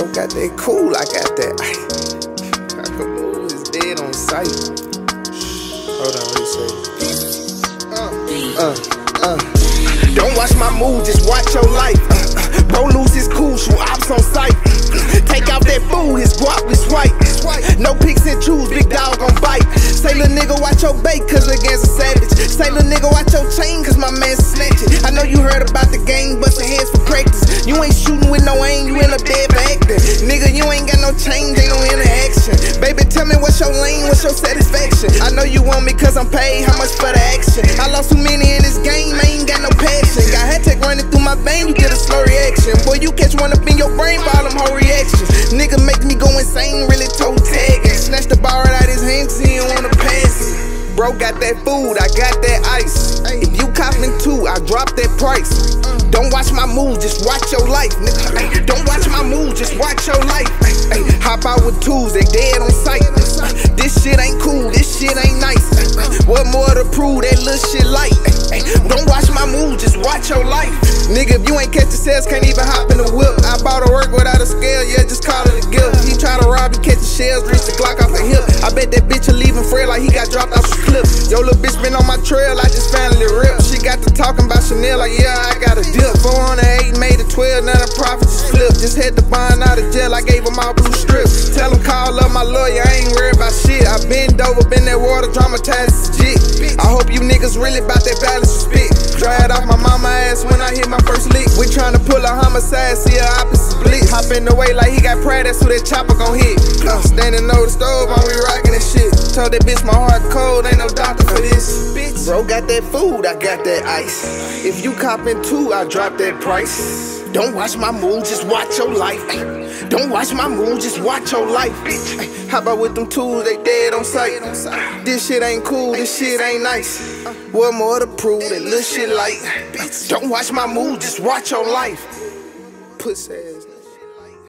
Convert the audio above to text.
that cool, I got that. I can move, it's dead on sight. Hold on, what you say? Uh, uh, uh. Don't watch my moves, just watch your life. Uh, uh, bro, lose his cool, shoot ops on sight. Take out that fool, his guap is white. No picks and choose, big dog gon' bite. Say little nigga, watch your bait, cause against a savage. Say little nigga, watch your chain, cause my man snatching. I know you heard change, ain't no interaction. Baby, tell me what's your lane, what's your satisfaction? I know you want me cause I'm paid, how much for the action? I lost too many in this game, I ain't got no passion. Got tech running through my vein, you get a slow reaction. Boy, you catch one up in your brain for all them whole reactions. Nigga make me go insane, really toe tagging. Snatch the right out his hand, cause he don't wanna pass it. Bro got that food, I got that ice. If you copping too, I drop that price. Don't watch my moves, just watch your life, nigga. Ay, don't watch my moves, just watch your life. Ay, ay, hop out with tools, they dead on sight. This shit ain't cool, this shit ain't nice. What more to prove? That little shit light. Don't watch my moves, just watch your life. Nigga, if you ain't catch the sales, can't even hop in the whip. I bought a work without a scale, yeah, just call it a gift. He try to rob, he catch the shells, reach the Glock off a hip. I bet that bitch will leave him frail like he got dropped off a cliff. Yo, little bitch been on my trail, I just finally ripped. She got to talking about Chanel, like, yeah, A 408, made it 12, now the profits flipped. Just had to bond out of jail, I gave him all blue strips. Tell him call up my lawyer, I ain't worried about shit. I bend over, been that water, traumatized jit. I hope you niggas really bout that balance of spit. It off my mama ass when I hit my first lick. We tryna pull a homicide, see a opposite split. Hop in the way like he got pride, that's who that chopper gon' hit. Standing over the stove, on we shit. Told that bitch my heart cold, ain't no doctor for this. Bitch, bro got that food, I got that ice. If you coppin' two, I drop that price. Don't watch my mood, just watch your life. Don't watch my mood, just watch your life. Ay, How about with them tools, they dead on sight. This shit ain't cool, this shit ain't nice. What more to prove, that little shit light. Don't watch my mood, just watch your life. Pussy ass.